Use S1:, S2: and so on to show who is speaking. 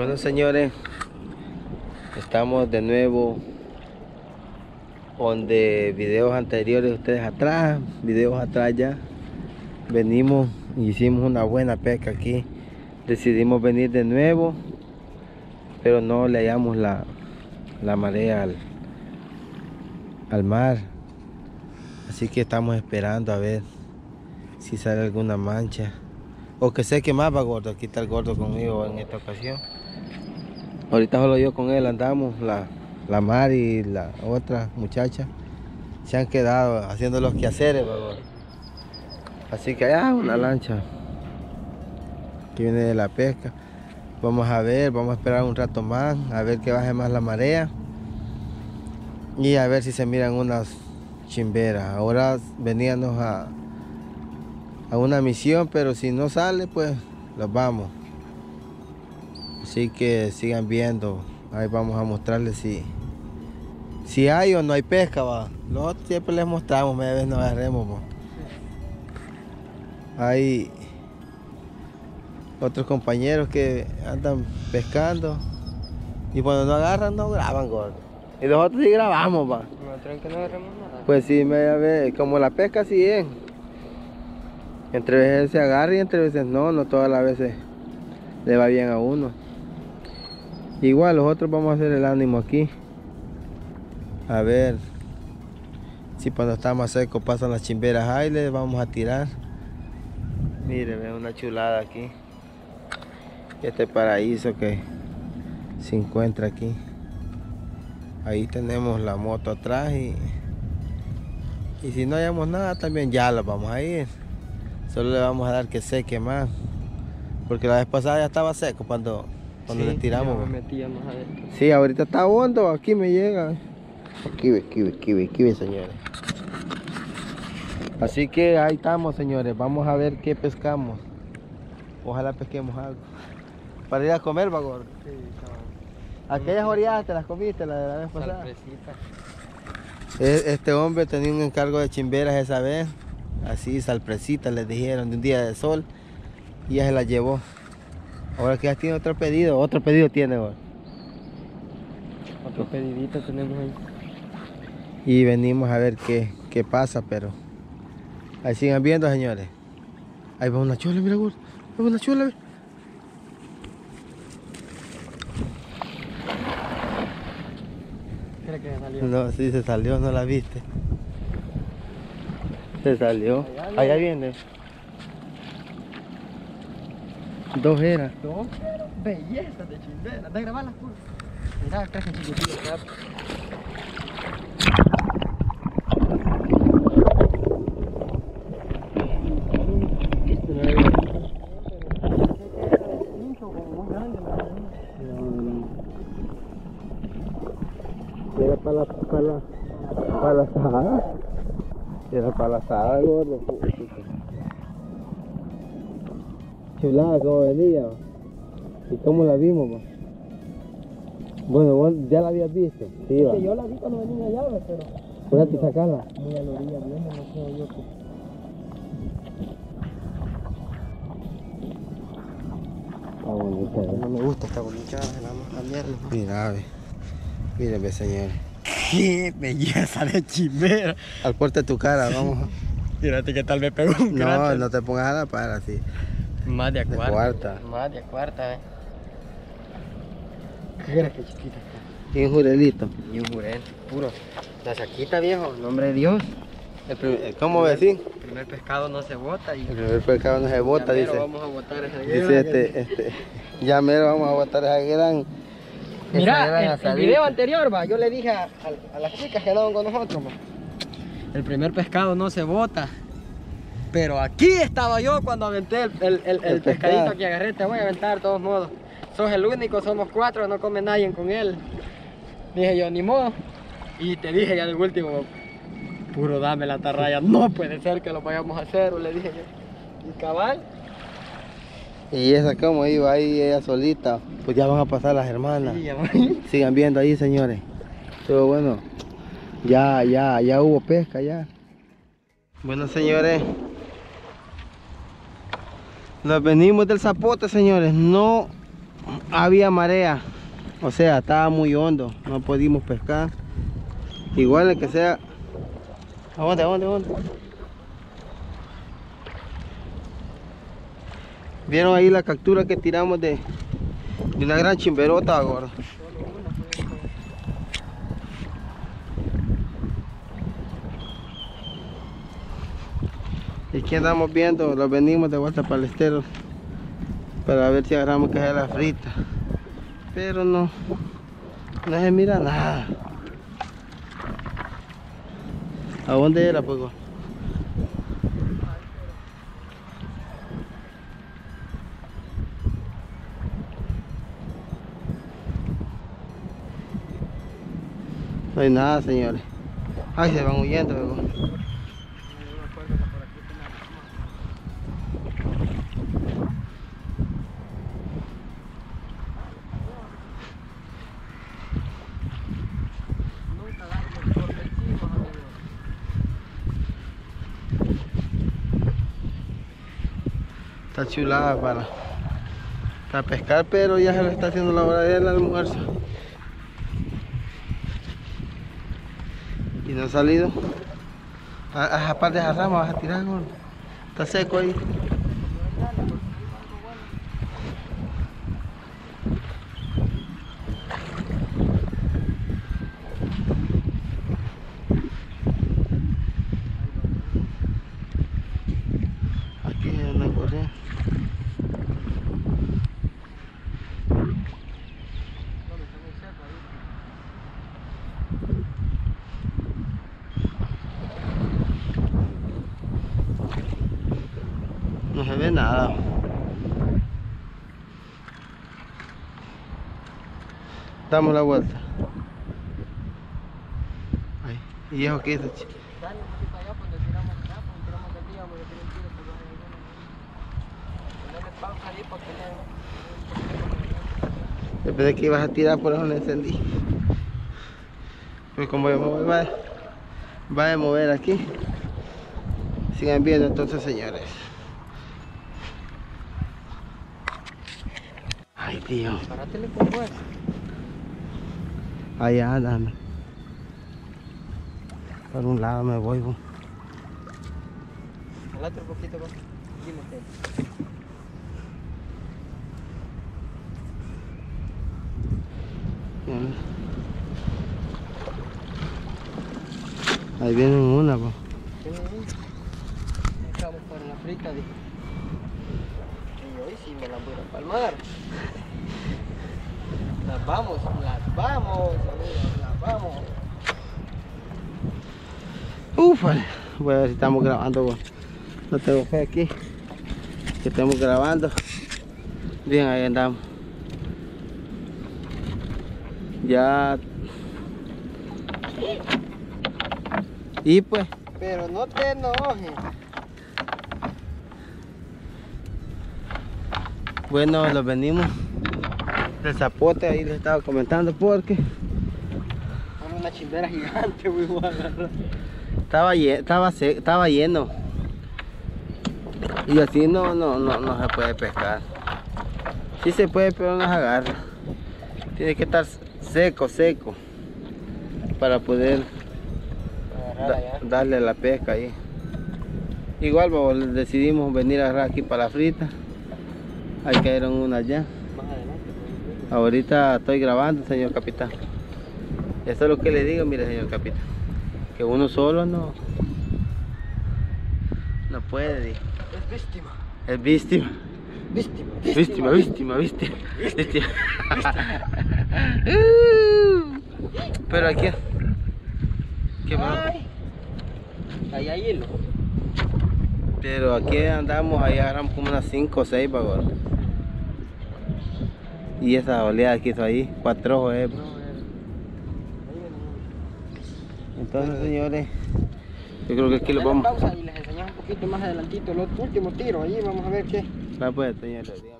S1: Bueno señores, estamos de nuevo donde videos anteriores ustedes atrás, videos atrás ya, venimos y hicimos una buena pesca aquí. Decidimos venir de nuevo, pero no le hallamos la, la marea al, al mar. Así que estamos esperando a ver si sale alguna mancha. O que sé que más va gordo. Aquí está el gordo conmigo en esta ocasión. Ahorita solo yo con él andamos. La, la Mar y la otra muchacha se han quedado haciendo los quehaceres. Así que allá una lancha que viene de la pesca. Vamos a ver, vamos a esperar un rato más, a ver que baje más la marea. Y a ver si se miran unas chimberas. Ahora veníamos a, a una misión, pero si no sale, pues los vamos. Así que sigan viendo. Ahí vamos a mostrarles si, si hay o no hay pesca. Va. Los siempre les mostramos, media vez nos agarremos. Hay otros compañeros que andan pescando y cuando no agarran no graban gordo. Y nosotros sí grabamos, va.
S2: que no agarremos nada.
S1: Pues sí, media vez, como la pesca sí es. Entre veces se agarra y entre veces no, no todas las veces le va bien a uno. Igual nosotros vamos a hacer el ánimo aquí. A ver si cuando está más seco pasan las chimberas ahí le vamos a tirar. Mire, ve una chulada aquí. Este paraíso que se encuentra aquí. Ahí tenemos la moto atrás y, y si no hayamos nada también ya lo vamos a ir. Solo le vamos a dar que seque más. Porque la vez pasada ya estaba seco cuando, cuando le tiramos.
S2: Me metía más adentro.
S1: Sí, ahorita está hondo, aquí me llega. Aquí ve, aquí ve, aquí ve, aquí ve, señores. Así que ahí estamos, señores. Vamos a ver qué pescamos. Ojalá pesquemos algo. Para ir a comer, va gordo.
S2: Sí,
S1: Aquellas oreadas te las comiste la de la vez pasada.
S2: Sorpresita.
S1: E- Este hombre tenía un encargo de chimberas esa vez. Así, salpresitas les dijeron de un día de sol. Y ya se las llevó. Ahora que ya tiene otro pedido. Otro pedido tiene ahora.
S2: Otro pedidito tenemos ahí.
S1: Y venimos a ver qué, qué pasa, pero ahí sigan viendo, señores. Ahí va una chula, mira, gordo. Ahí va una chula, ve.
S2: ¿Qué que salió?
S1: No, sí se salió, no la viste. Se salió.
S2: Allá
S1: Allá viene. Dos eran.
S2: Dos bellezas de chimbera. De grabar las curvas. Acá que chiquitito.
S1: Era para la, para la, para la asada. Era para la asada, gordo. Chulada, como venía. ¿Y cómo la vimos, va? Bueno, vos ya la habías visto. Sí, va.
S2: Que yo la vi cuando venía allá, pero
S1: Puedes sacarla.
S2: muy a la orilla viene, no creo yo.
S1: Está bonita, ¿eh?
S2: No me gusta esta bonita, vamos a cambiarla.
S1: Mira, ve. Míreme, señor.
S2: ¡Qué belleza de chimera!
S1: Al puerto de tu cara, vamos.
S2: Fíjate que tal vez pegó un
S1: No,
S2: cráter.
S1: no te pongas a la par así.
S2: Más de a
S1: De
S2: cuarta.
S1: cuarta.
S2: Más de a cuarta, eh. ¿Qué crees que chiquita?
S1: Y un jurelito.
S2: Y un jurel, puro. La saquita, viejo, en nombre de Dios.
S1: El primer- ¿Cómo decir?
S2: El primer pescado no se bota y...
S1: El primer pescado no se bota,
S2: Ya mero
S1: dice.
S2: vamos a botar esa
S1: Dice
S2: guerra.
S1: este, este. Ya mero vamos a botar esa gran.
S2: Mira,
S1: gran
S2: el, video anterior, va, yo le dije a, a- a las chicas que andaban con nosotros, va. El primer pescado no se bota. Pero aquí estaba yo cuando aventé el, el- el- pescadito que agarré. Te voy a aventar de todos modos. Sos el único, somos cuatro, no come nadie con él. Dije yo, ni modo. Y te dije ya de último, puro dame la tarraya. No puede ser que lo vayamos a hacer, le dije yo. Y cabal,
S1: Y esa como iba ahí ella solita. Pues ya van a pasar las hermanas. Sigan viendo ahí, señores. Todo bueno. Ya, ya, ya hubo pesca ya. Bueno, señores. Nos venimos del zapote, señores. No había marea. O sea, estaba muy hondo. No pudimos pescar. Igual que sea. ¿A dónde, a dónde, a dónde? Vieron ahí la captura que tiramos de, de una gran chimberota, gordo. Y aquí andamos viendo, lo venimos de vuelta para el estero para ver si agarramos la frita. Pero no, no se mira nada. ¿A dónde era, pues? No hay nada, señores. Ay, se van huyendo, luego. Chulada para, para pescar, pero ya se le está haciendo la hora del almuerzo. Y no ha salido. A, a de esa rama vas a tirar, gordo. Está seco ahí. Aquí andan corriendo. No nada. Damos la vuelta. Ahí. ¿Y eso qué es? Yo pensé que ibas a tirar por donde encendí. Pues como yo me voy, va, va a mover aquí. Sigan viendo entonces, señores. Ay, tío.
S2: Parátele con fuerza.
S1: Allá andan. Por un lado me voy. bo.
S2: Alate un poquito, pues. Usted.
S1: Ahí vienen una.
S2: ¿Qué me dice? Estamos para la frita, dijo. Sí me la voy a palmar. Las vamos, las vamos, amigos, las vamos.
S1: Ufa, voy a ver si estamos grabando. No tengo fe aquí. Que estamos grabando. Bien, ahí andamos. Ya. Y pues,
S2: Pero no te enojes.
S1: Bueno, los venimos del zapote, ahí les estaba comentando porque
S2: una chimbera gigante, agarrar.
S1: estaba, estaba, estaba lleno. Y así no, no, no, no se puede pescar. Sí se puede, pero no se agarra. Tiene que estar seco, seco. Para poder da- darle la pesca ahí. Igual bo, decidimos venir a agarrar aquí para la frita. Ahí cayeron una allá.
S2: Más adelante.
S1: Ahorita estoy grabando, señor capitán. Eso es lo que le digo, mire, señor capitán. Que uno solo no, no puede.
S2: Es víctima.
S1: es víctima.
S2: Víctima,
S1: Víctima, víctima, víctima. víctima. Pero aquí, ¿qué va?
S2: Ay. Ahí hay hilo.
S1: Pero aquí andamos, ahí agarramos como unas 5 o 6 vagos. Y esa oleada que hizo ahí, cuatro ojos, eh.
S2: Uno.
S1: Entonces, señores, yo creo que aquí lo vamos.
S2: pausa y les enseñamos un poquito más adelantito el último tiro. Ahí vamos a ver qué.
S1: Va pues, señores.